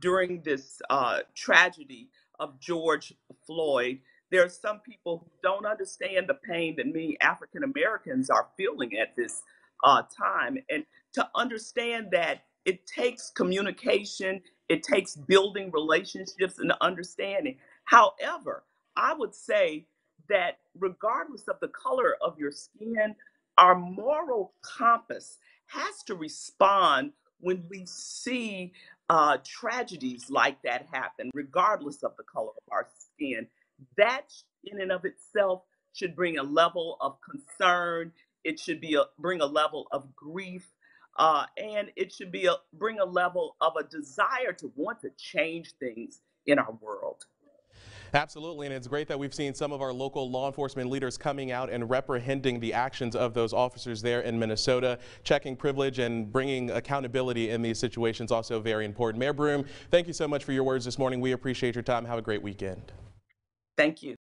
during this uh, tragedy of George Floyd, there are some people who don't understand the pain that many African Americans are feeling at this uh, time. And to understand that it takes communication, it takes building relationships and understanding. However, I would say that regardless of the color of your skin, our moral compass has to respond when we see uh, tragedies like that happen, regardless of the color of our skin. That, in and of itself, should bring a level of concern. It should be a, bring a level of grief, uh, and it should be a, bring a level of a desire to want to change things in our world. Absolutely, and it's great that we've seen some of our local law enforcement leaders coming out and reprehending the actions of those officers there in Minnesota. Checking privilege and bringing accountability in these situations also very important. Mayor Broome, thank you so much for your words this morning. We appreciate your time. Have a great weekend. Thank you.